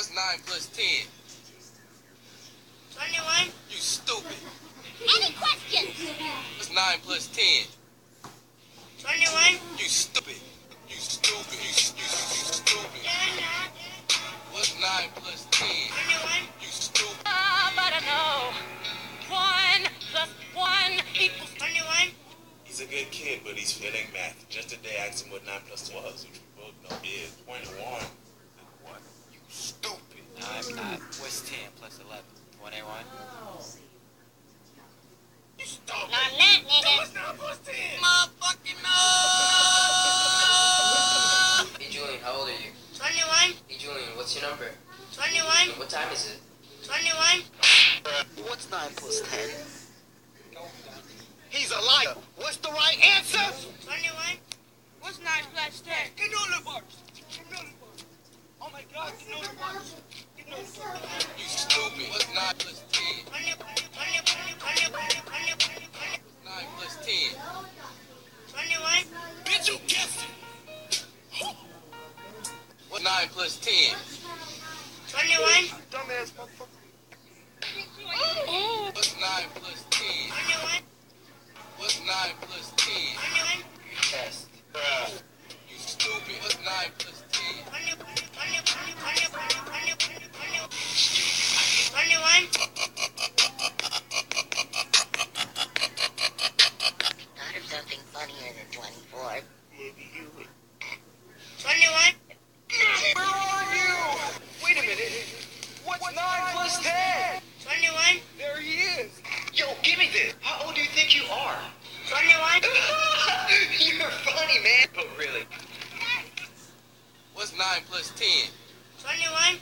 What's 9 plus 10? 21. You stupid. Any questions? What's 9 plus 10? 21. You stupid. You stupid. You, you, you stupid. What's 9 plus 10? 21. You stupid. Ah, but I know. One plus one equals 21. He's a good kid, but he's failing math. Just today, I asked him what 9 plus 2 was, which we both know is 21. What? You stupid. I'm not. What's 10 plus 11? 21? You stupid. Not that, nigga. What's 9 plus 10? Motherfucking no! Hey Julian, how old are you? 21. Hey Julian, what's your number? 21. What time is it? 21. What's 9 plus 10? He's a liar. What's the right answer? 21. What's 9 plus 10? Get on the bars. Get on the bars. Oh my God, get on the bars. Get on the bars. You stupid. What's 9 plus 10? 20. 20. 20. 20. 20. Something funnier than 24. Maybe you would. 21. Where are you? Wait a minute. What's 9 plus 10? 21. There he is. Yo, give me this. How old do you think you are? 21. You're funny, man. But really. What's 9 plus 10? 21.